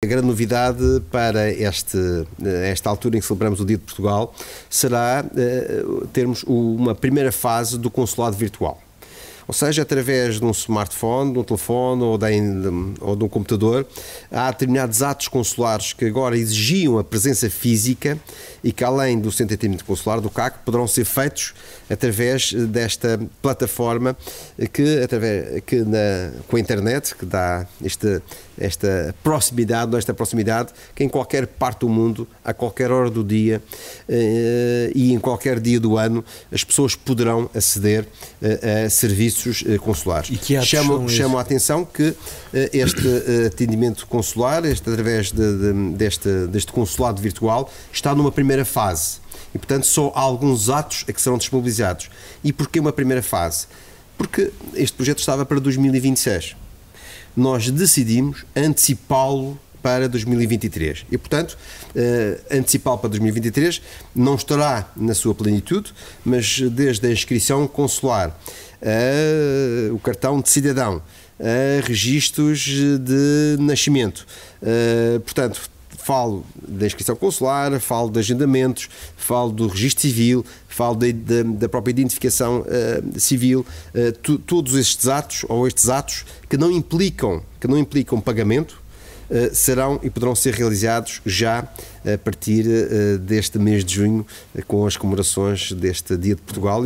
A grande novidade para este, esta altura em que celebramos o Dia de Portugal será uh, termos uma primeira fase do consulado virtual. Ou seja, através de um smartphone, de um telefone ou de, ou de um computador, há determinados atos consulares que agora exigiam a presença física e que, além do Centro de Consular, do CAC, poderão ser feitos através desta plataforma que, através, que na, com a internet, que dá esta, esta proximidade, esta proximidade, que em qualquer parte do mundo, a qualquer hora do dia eh, e em qualquer dia do ano, as pessoas poderão aceder eh, a serviços serviços eh, consulares. Chamo a atenção que eh, este eh, atendimento consular, este, através de, de, deste, deste consulado virtual, está numa primeira fase. E, portanto, só alguns atos é que serão disponibilizados. E porquê uma primeira fase? Porque este projeto estava para 2026. Nós decidimos antecipá-lo para 2023. E, portanto, uh, antecipá-lo para 2023 não estará na sua plenitude, mas desde a inscrição consular, uh, o cartão de cidadão, uh, registros de nascimento, portanto, falo da inscrição consular, falo de agendamentos, falo do registro civil, falo de, de, da própria identificação uh, civil, uh, tu, todos estes atos ou estes atos que não implicam que não implicam pagamento, eh, serão e poderão ser realizados já a partir eh, deste mês de junho, com as comemorações deste Dia de Portugal.